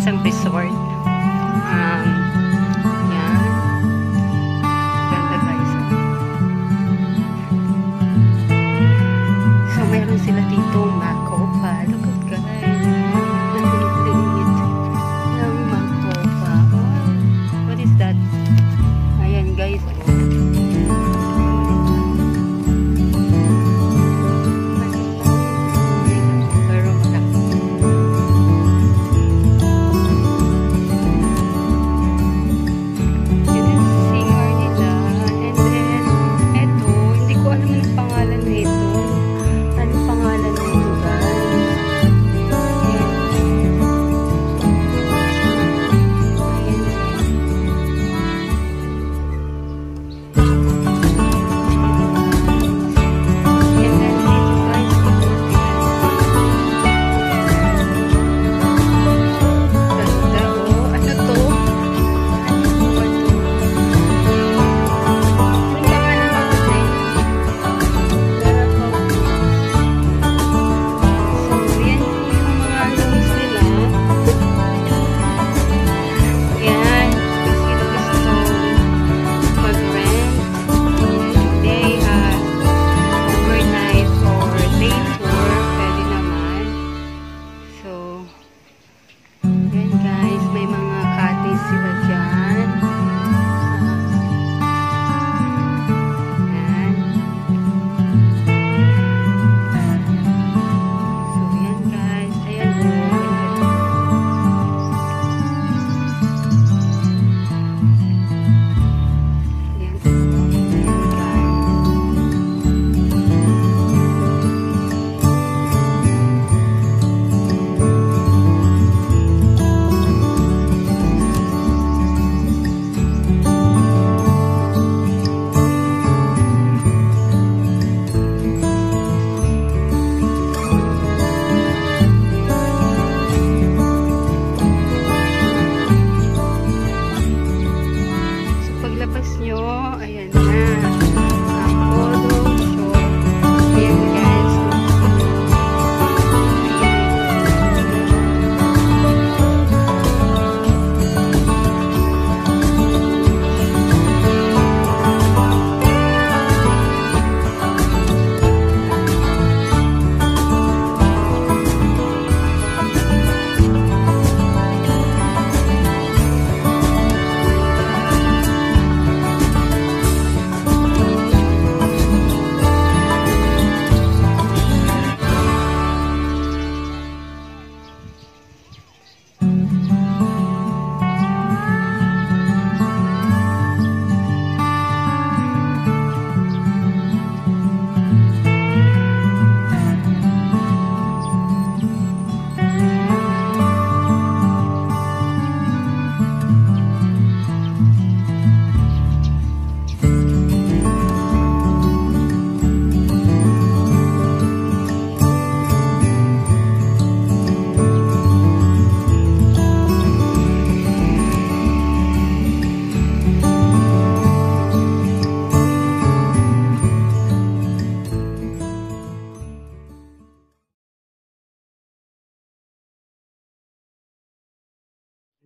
isang resort. Um, yan. Ganda guys. So, sila dito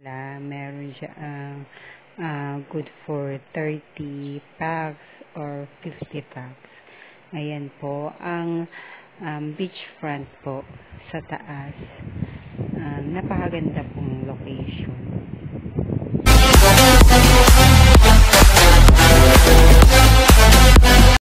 La, meron siyang uh, ah, ah, good for 30 packs or 50 packs. Ayan po. Ang um, beachfront po sa taas. Um, napakaganda pong location.